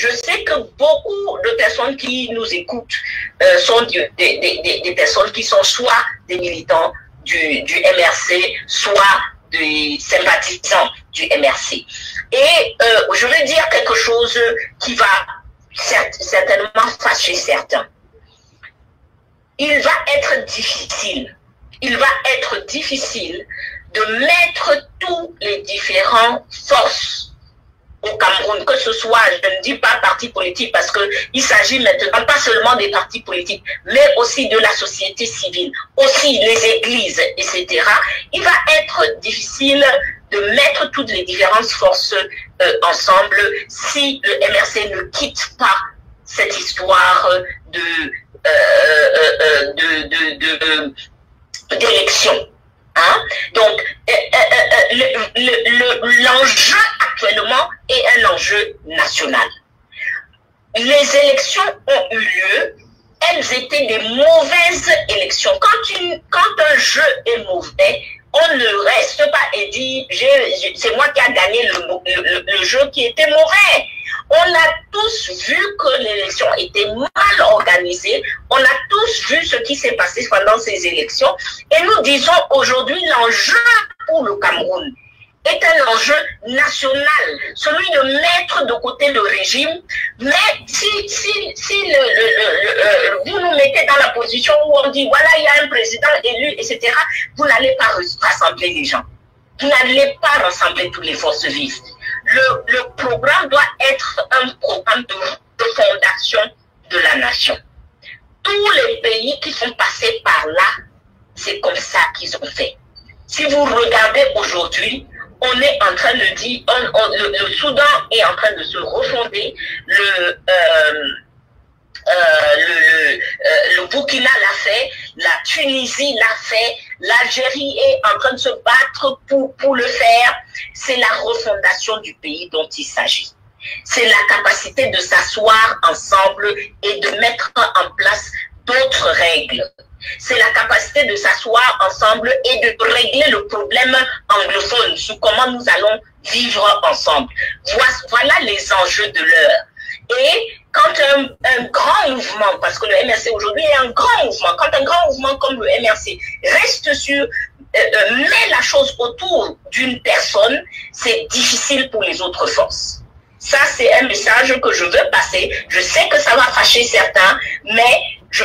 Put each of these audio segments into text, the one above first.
je sais que beaucoup de personnes qui nous écoutent euh, sont des, personnes qui sont soit des militants du, du MRC, soit des sympathisants du MRC. Et euh, je vais dire quelque chose qui va certainement fâcher certains. Il va être difficile, il va être difficile de mettre tous les différents forces au Cameroun, que ce soit, je ne dis pas parti politique, parce qu'il s'agit maintenant pas seulement des partis politiques, mais aussi de la société civile, aussi les églises, etc. Il va être difficile de mettre toutes les différentes forces euh, ensemble si le MRC ne quitte pas cette histoire de euh, euh, de d'élection. Hein? Donc, l'enjeu actuellement est un enjeu national. Les élections ont eu lieu, elles étaient des mauvaises élections. Quand, un jeu est mauvais, on ne reste pas et dit c'est moi qui a gagné le, le, jeu qui était mauvais. On a tous vu que l'élection était mal organisée. On a tous vu ce qui s'est passé pendant ces élections. Et nous disons aujourd'hui l'enjeu pour le Cameroun est un enjeu national, celui de mettre de côté le régime. Mais si, si, si vous nous mettez dans la position où on dit, voilà, il y a un président élu, etc., vous n'allez pas rassembler les gens. Vous n'allez pas rassembler toutes les forces vives. Le, le programme doit être un programme de, de fondation de la nation. Tous les pays qui sont passés par là, c'est comme ça qu'ils ont fait. Si vous regardez aujourd'hui, on est en train de dire, le, Soudan est en train de se refonder, le, euh, euh, euh, le, Burkina l'a fait, la Tunisie l'a fait, l'Algérie est en train de se battre pour le faire. C'est la refondation du pays dont il s'agit. C'est la capacité de s'asseoir ensemble et de mettre en place d'autres règles c'est la capacité de s'asseoir ensemble et de régler le problème anglophone sur comment nous allons vivre ensemble. Voilà les enjeux de l'heure. Et quand un, grand mouvement, parce que le MRC aujourd'hui est un grand mouvement, quand un grand mouvement comme le MRC reste sur, euh, euh, met la chose autour d'une personne, c'est difficile pour les autres forces. Ça, c'est un message que je veux passer. Je sais que ça va fâcher certains, mais je,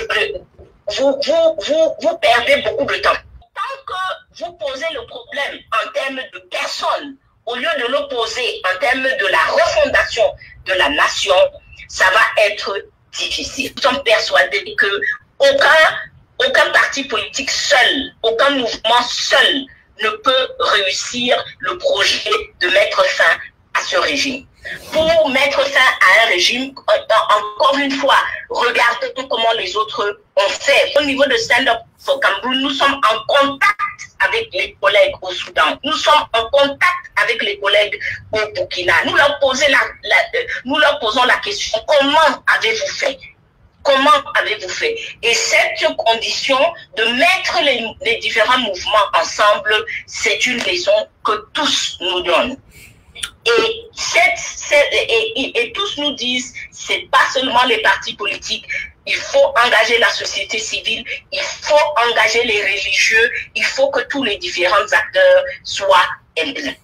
vous, vous, vous, vous perdez beaucoup de temps. Tant que vous posez le problème en termes de personnes, au lieu de le poser en termes de la refondation de la nation, ça va être difficile. Nous sommes persuadés que aucun, aucun parti politique seul, aucun mouvement seul ne peut réussir le projet de mettre fin à ce régime pour mettre fin à un régime, encore une fois, regardez comment les autres ont fait. Au niveau de Stand Up for Cameroun, nous sommes en contact avec les collègues au Soudan. Nous sommes en contact avec les collègues au Burkina. Nous leur, la, euh, nous leur posons la question, comment avez-vous fait? Comment avez-vous fait? Et cette condition de mettre les, les différents mouvements ensemble, c'est une leçon que tous nous donnent. Et, tous nous disent, c'est pas seulement les partis politiques, il faut engager la société civile, il faut engager les religieux, il faut que tous les différents acteurs soient impliqués.